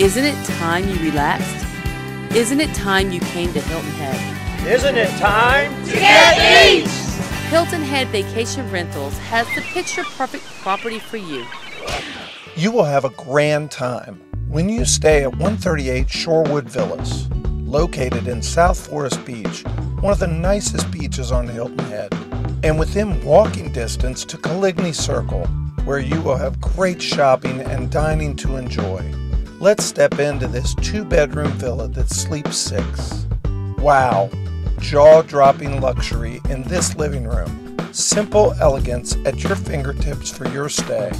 Isn't it time you relaxed? Isn't it time you came to Hilton Head? Isn't it time to get beached? Hilton Head Vacation Rentals has the picture perfect property for you. You will have a grand time when you stay at 138 Shorewood Villas, located in South Forest Beach, one of the nicest beaches on Hilton Head, and within walking distance to Coligny Circle, where you will have great shopping and dining to enjoy. Let's step into this two bedroom villa that sleeps six. Wow, jaw dropping luxury in this living room. Simple elegance at your fingertips for your stay,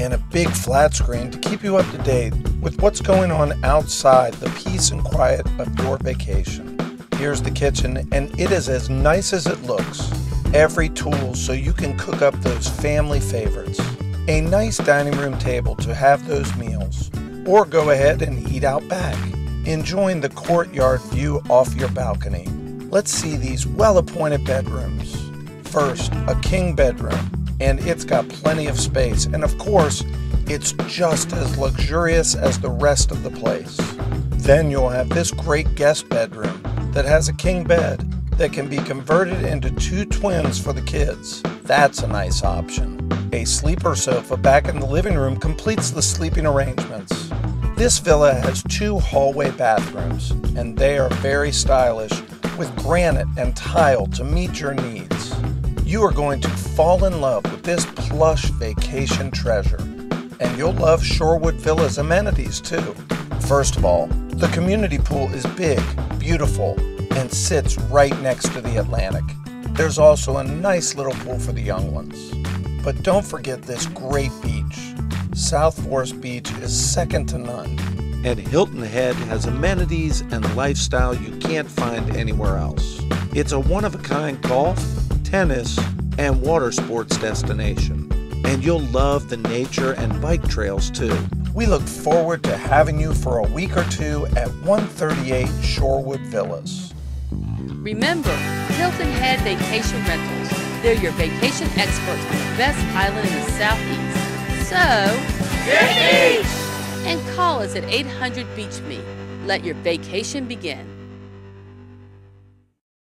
and a big flat screen to keep you up to date with what's going on outside the peace and quiet of your vacation. Here's the kitchen, and it is as nice as it looks. Every tool so you can cook up those family favorites. A nice dining room table to have those meals or go ahead and eat out back, enjoying the courtyard view off your balcony. Let's see these well appointed bedrooms. First, a king bedroom, and it's got plenty of space, and of course, it's just as luxurious as the rest of the place. Then you'll have this great guest bedroom that has a king bed that can be converted into two twins for the kids. That's a nice option. A sleeper sofa back in the living room completes the sleeping arrangements. This villa has two hallway bathrooms, and they are very stylish with granite and tile to meet your needs. You are going to fall in love with this plush vacation treasure, and you'll love Shorewood Villa's amenities too. First of all, the community pool is big, beautiful, and sits right next to the Atlantic. There's also a nice little pool for the young ones. But don't forget this great beach. South Forest Beach is second to none. And Hilton Head has amenities and lifestyle you can't find anywhere else. It's a one of a kind golf, tennis, and water sports destination. And you'll love the nature and bike trails too. We look forward to having you for a week or two at 138 Shorewood Villas. Remember, Hilton Head Vacation Rentals. They're your vacation experts on the best island in the Southeast. So, get beached! And call us at 800 Beach Me. Let your vacation begin.